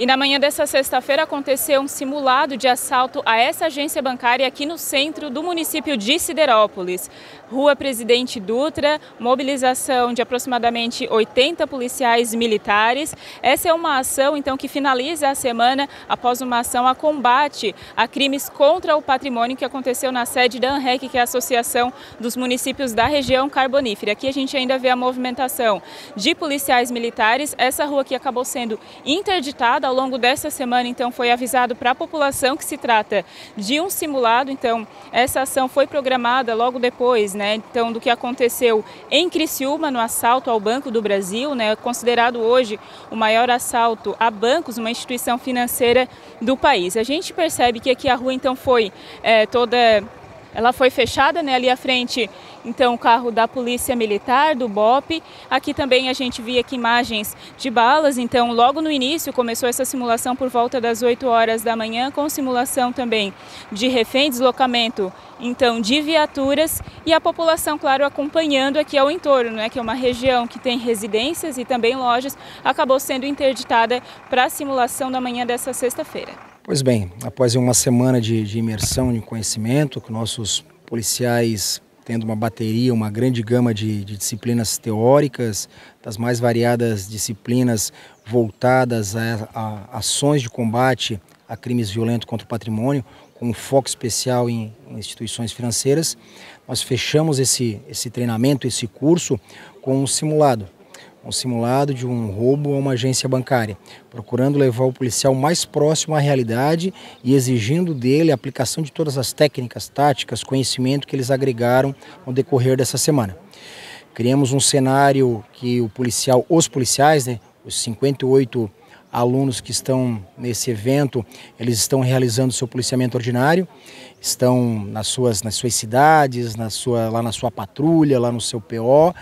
E na manhã dessa sexta-feira aconteceu um simulado de assalto a essa agência bancária aqui no centro do município de Siderópolis. Rua Presidente Dutra, mobilização de aproximadamente 80 policiais militares. Essa é uma ação então que finaliza a semana após uma ação a combate a crimes contra o patrimônio que aconteceu na sede da ANREC, que é a Associação dos Municípios da Região Carbonífera. Aqui a gente ainda vê a movimentação de policiais militares. Essa rua aqui acabou sendo interditada ao longo dessa semana, então foi avisado para a população que se trata de um simulado. Então, essa ação foi programada logo depois, né, então do que aconteceu em Criciúma no assalto ao Banco do Brasil, né, considerado hoje o maior assalto a bancos, uma instituição financeira do país. A gente percebe que aqui a rua então foi é, toda ela foi fechada, né, ali à frente, então o carro da Polícia Militar, do BOP. Aqui também a gente via aqui imagens de balas, então logo no início começou essa simulação por volta das 8 horas da manhã, com simulação também de refém, deslocamento então de viaturas e a população, claro, acompanhando aqui ao entorno, né, que é uma região que tem residências e também lojas, acabou sendo interditada para a simulação da manhã dessa sexta-feira. Pois bem, após uma semana de, de imersão em conhecimento, com nossos policiais tendo uma bateria, uma grande gama de, de, disciplinas teóricas, das mais variadas disciplinas voltadas a, a, ações de combate a crimes violentos contra o patrimônio, com um foco especial em, em instituições financeiras. Nós fechamos esse, esse treinamento, esse curso, com um simulado um simulado de um roubo a uma agência bancária, procurando levar o policial mais próximo à realidade e exigindo dele a aplicação de todas as técnicas, táticas, conhecimento que eles agregaram no decorrer dessa semana. Criamos um cenário que o policial, os policiais, né, os 58 alunos que estão nesse evento, eles estão realizando seu policiamento ordinário, estão nas suas, nas suas cidades, na sua, lá na sua patrulha, lá no seu PO,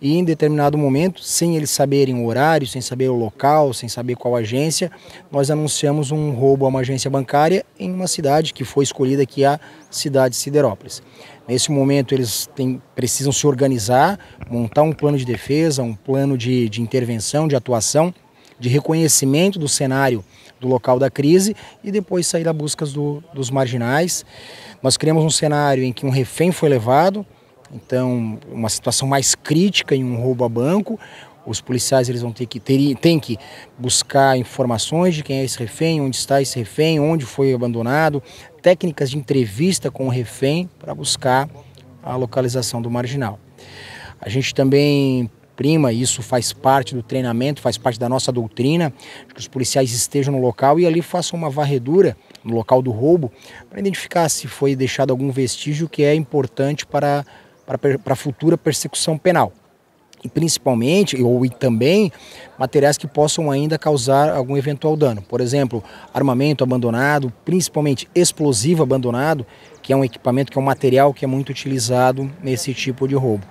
e em determinado momento, sem eles saberem o horário, sem saber o local, sem saber qual agência, nós anunciamos um roubo a uma agência bancária em uma cidade que foi escolhida aqui, a cidade de Siderópolis. Nesse momento, eles têm, precisam se organizar, montar um plano de defesa, um plano de, de intervenção, de atuação, de reconhecimento do cenário do local da crise e depois sair à busca do, dos marginais. Nós criamos um cenário em que um refém foi levado, então uma situação mais crítica em um roubo a banco. Os policiais eles vão ter que ter, tem que buscar informações de quem é esse refém, onde está esse refém, onde foi abandonado, técnicas de entrevista com o refém para buscar a localização do marginal. A gente também prima, isso faz parte do treinamento, faz parte da nossa doutrina, que os policiais estejam no local e ali façam uma varredura no local do roubo para identificar se foi deixado algum vestígio que é importante para, para, para futura persecução penal e principalmente ou e também materiais que possam ainda causar algum eventual dano. Por exemplo, armamento abandonado, principalmente explosivo abandonado, que é um equipamento que é um material que é muito utilizado nesse tipo de roubo.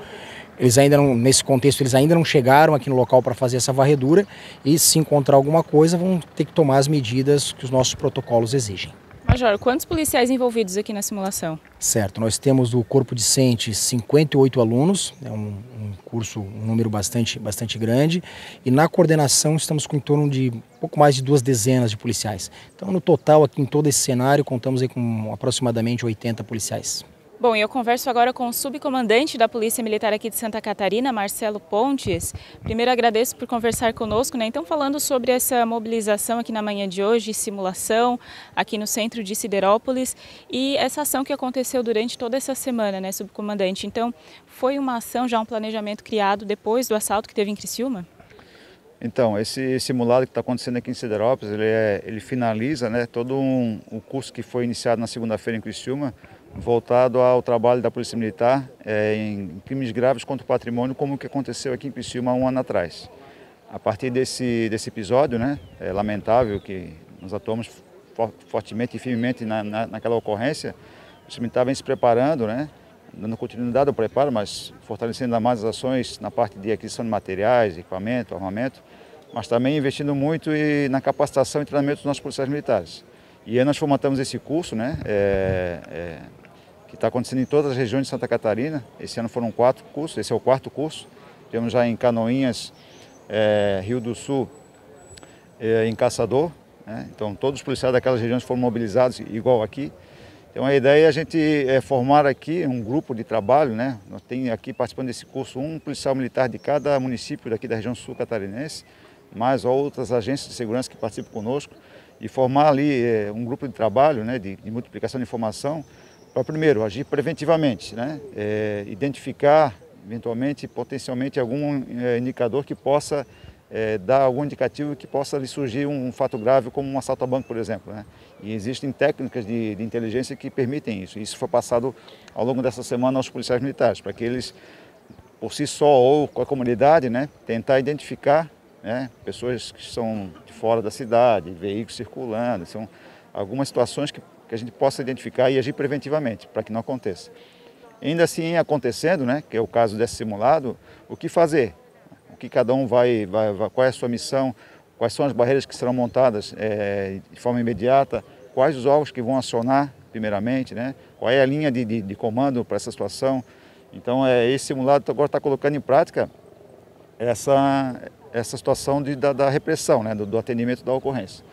Eles ainda não, nesse contexto, eles ainda não chegaram aqui no local para fazer essa varredura e se encontrar alguma coisa vão ter que tomar as medidas que os nossos protocolos exigem. Major, quantos policiais envolvidos aqui na simulação? Certo, nós temos do Corpo Discente 58 alunos, é um, um, curso, um número bastante, bastante grande, e na coordenação estamos com em torno de pouco mais de duas dezenas de policiais. Então, no total, aqui em todo esse cenário, contamos aí com aproximadamente 80 policiais. Bom, eu converso agora com o subcomandante da Polícia Militar aqui de Santa Catarina, Marcelo Pontes. Primeiro agradeço por conversar conosco, né? Então falando sobre essa mobilização aqui na manhã de hoje, simulação aqui no centro de Siderópolis e essa ação que aconteceu durante toda essa semana, né, subcomandante? Então, foi uma ação já um planejamento criado depois do assalto que teve em Criciúma? Então, esse simulado que está acontecendo aqui em Siderópolis, ele, é, ele finaliza né, todo um, um curso que foi iniciado na segunda-feira em Criciúma, voltado ao trabalho da Polícia Militar é, em crimes graves contra o patrimônio, como o que aconteceu aqui em Criciúma um ano atrás. A partir desse, desse episódio, né, é lamentável que nós atuamos fortemente e firmemente na, na, naquela ocorrência, o Polícia Militar vem se preparando, né, dando continuidade ao preparo, mas fortalecendo ainda mais as ações na parte de aquisição de materiais, equipamento, armamento, mas também investindo muito na capacitação e treinamento dos nossos policiais militares. E aí nós formatamos esse curso, né, é, é, que está acontecendo em todas as regiões de Santa Catarina. Esse ano foram quatro cursos, esse é o quarto curso. Temos já em Canoinhas, é, Rio do Sul, é, em Caçador, Né? Então, todos os policiais daquelas regiões foram mobilizados, igual aqui. Então, a ideia é a gente é, formar aqui um grupo de trabalho. Né? Nós tem aqui participando desse curso um policial militar de cada município daqui da região sul catarinense, mais outras agências de segurança que participam conosco, e formar ali é, um grupo de trabalho né, de, de multiplicação de informação para, primeiro, agir preventivamente, né? É, identificar, eventualmente, potencialmente, algum é, indicador que possa dar algum indicativo que possa lhe surgir um, fato grave como um assalto a banco, por exemplo. Né? E existem técnicas de, de, inteligência que permitem isso. Isso foi passado ao longo dessa semana aos policiais militares, para que eles, por si só ou com a comunidade, né, tentar identificar né, pessoas que são de fora da cidade, veículos circulando, são algumas situações que, que a gente possa identificar e agir preventivamente, para que não aconteça. Ainda assim acontecendo, né, que é o caso desse simulado, o que fazer? que cada um vai, vai, vai, qual é a sua missão, quais são as barreiras que serão montadas é, de forma imediata, quais os órgãos que vão acionar primeiramente, né? qual é a linha de, de, de comando para essa situação. Então, é, esse simulado agora está colocando em prática essa, essa situação de, da, da repressão, né? do, do atendimento da ocorrência.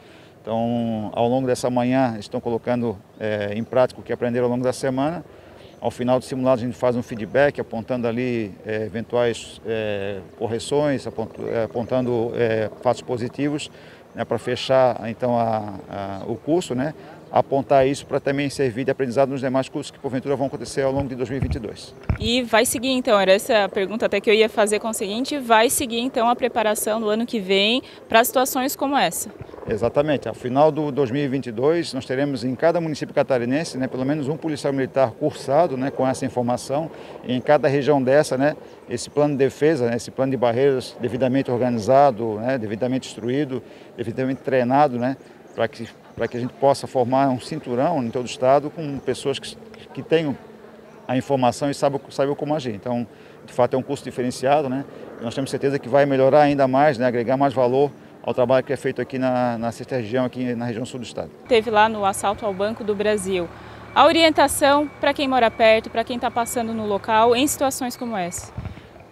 Então, ao longo dessa manhã, estão colocando é, em prática o que aprenderam ao longo da semana ao final do simulado a gente faz um feedback apontando ali é, eventuais é, correções, apontando fatos positivos né, para fechar então a, a, o curso, né, apontar isso para também servir de aprendizado nos demais cursos que porventura vão acontecer ao longo de 2022. E vai seguir então, era essa a pergunta até que eu ia fazer com o seguinte, vai seguir então a preparação do ano que vem para situações como essa? Exatamente. Ao final do 2022, nós teremos em cada município catarinense, né, pelo menos um policial militar cursado, né, com essa informação. E em cada região dessa, né, esse plano de defesa, né, esse plano de barreiras devidamente organizado, né, devidamente instruído, devidamente treinado, né, para que para que a gente possa formar um cinturão em todo o estado com pessoas que, que tenham a informação e saibam, saibam como agir. Então, de fato, é um curso diferenciado, né? Nós temos certeza que vai melhorar ainda mais, né, agregar mais valor ao trabalho que é feito aqui na, na sexta região, aqui na região sul do estado. Teve lá no assalto ao Banco do Brasil. A orientação para quem mora perto, para quem está passando no local, em situações como essa?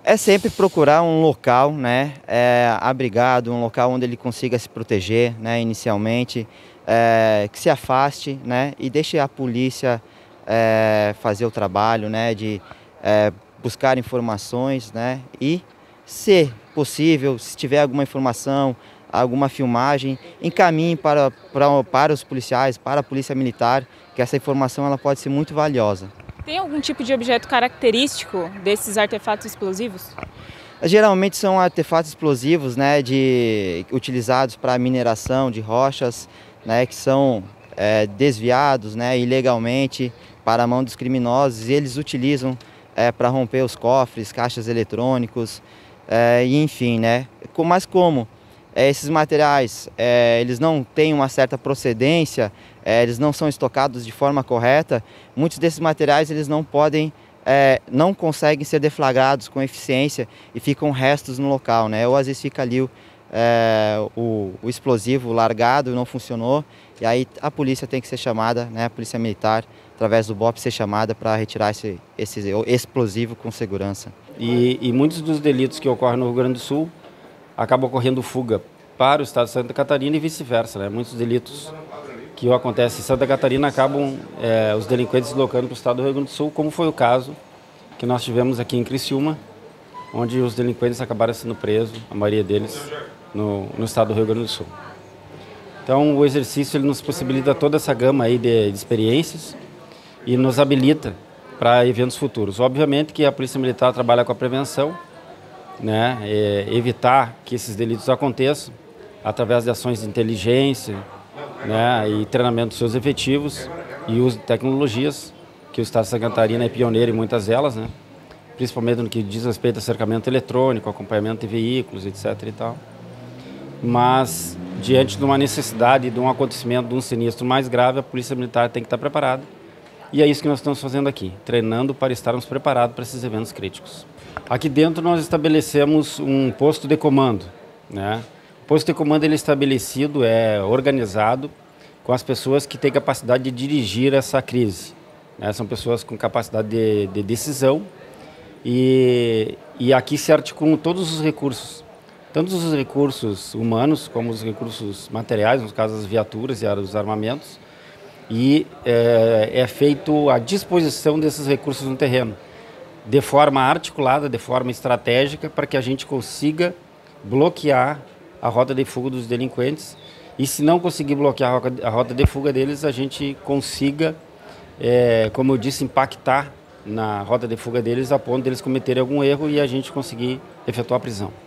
É sempre procurar um local, né, é, abrigado, um local onde ele consiga se proteger, né, inicialmente, é, que se afaste, né, e deixe a polícia é, fazer o trabalho, né, de é, buscar informações, né, e, se possível, se tiver alguma informação, alguma filmagem, encaminhe para, para, para os policiais, para a polícia militar, que essa informação ela pode ser muito valiosa. Tem algum tipo de objeto característico desses artefatos explosivos? Geralmente são artefatos explosivos, né, de, utilizados para mineração de rochas, né, que são é, desviados, né, ilegalmente para a mão dos criminosos. E eles utilizam é, para romper os cofres, caixas eletrônicos, é, e enfim, né. Mas como é, esses materiais é, eles não têm uma certa procedência, é, eles não são estocados de forma correta, muitos desses materiais eles não podem, é, não conseguem ser deflagrados com eficiência e ficam restos no local, né? Ou às vezes fica ali o, é, o, o explosivo largado, não funcionou, e aí a polícia tem que ser chamada, né? A polícia militar, através do BOP, ser chamada para retirar esse, esse explosivo com segurança. E, e muitos dos delitos que ocorrem no Rio Grande do Sul acaba ocorrendo fuga para o estado de Santa Catarina e vice-versa. Né? Muitos delitos que acontecem em Santa Catarina acabam é, os delinquentes deslocando para o estado do Rio Grande do Sul, como foi o caso que nós tivemos aqui em Criciúma, onde os delinquentes acabaram sendo presos, a maioria deles, no, no estado do Rio Grande do Sul. Então, o exercício ele nos possibilita toda essa gama aí de, de experiências e nos habilita para eventos futuros. Obviamente que a Polícia Militar trabalha com a prevenção, né, é, evitar que esses delitos aconteçam através de ações de inteligência né, e treinamento dos seus efetivos e uso de tecnologias, que o Estado de Santa Catarina é pioneiro em muitas delas, né, principalmente no que diz respeito a cercamento eletrônico, acompanhamento de veículos, etc. E tal. Mas, diante de uma necessidade, de um acontecimento, de um sinistro mais grave, a Polícia Militar tem que estar preparada. E é isso que nós estamos fazendo aqui, treinando para estarmos preparados para esses eventos críticos. Aqui dentro nós estabelecemos um posto de comando. Né? O posto de comando ele é estabelecido, é organizado com as pessoas que têm capacidade de dirigir essa crise. Né? São pessoas com capacidade de, de decisão e, e aqui se articulam todos os recursos tanto os recursos humanos como os recursos materiais, no caso as viaturas e os armamentos, e é, é feito a disposição desses recursos no terreno, de forma articulada, de forma estratégica, para que a gente consiga bloquear a rota de fuga dos delinquentes e se não conseguir bloquear a rota de fuga deles, a gente consiga, é, como eu disse, impactar na rota de fuga deles a ponto deles cometerem algum erro e a gente conseguir efetuar a prisão.